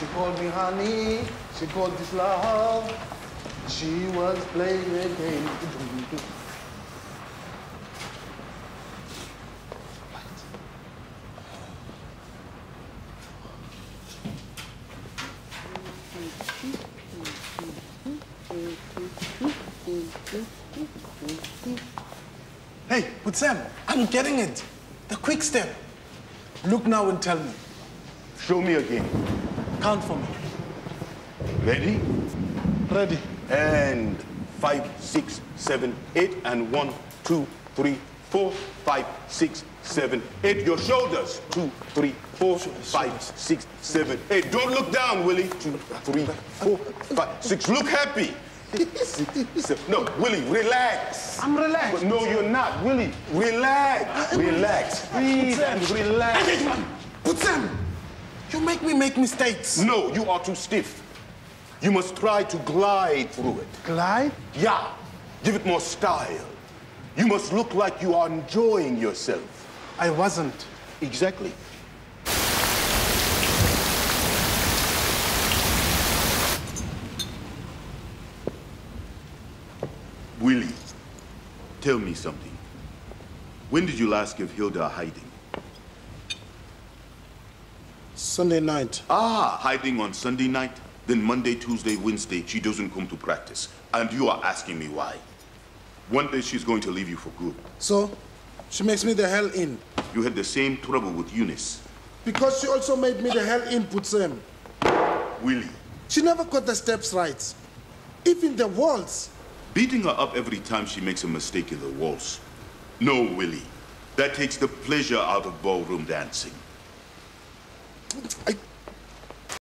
She called me honey. She called this love. She was playing a game. Hey, but Sam, I'm getting it. The quick step. Look now and tell me. Show me again. Count for me. Ready? Ready. And five, six, seven, eight, and one, two, three, four, five, six, seven, eight. Your shoulders. Two, three, four, five, six, seven, eight. Don't look down, Willie. Two, three, four, five, six. Look happy. No, Willie, relax. I'm relaxed. But no, you're not. Willie, relax. Uh, relax. Breathe and relax. But Sam, you make me make mistakes. No, you are too stiff. You must try to glide through it. Glide? Yeah, give it more style. You must look like you are enjoying yourself. I wasn't. Exactly. Willie, tell me something. When did you last give Hilda a hiding? Sunday night. Ah, hiding on Sunday night? Then Monday, Tuesday, Wednesday, she doesn't come to practice. And you are asking me why. One day she's going to leave you for good. So, she makes me the hell in. You had the same trouble with Eunice. Because she also made me the hell in, put Sam. Willie, She never got the steps right. Even the waltz. beating her up every time she makes a mistake in the waltz. No, Willie. That takes the pleasure out of ballroom dancing. I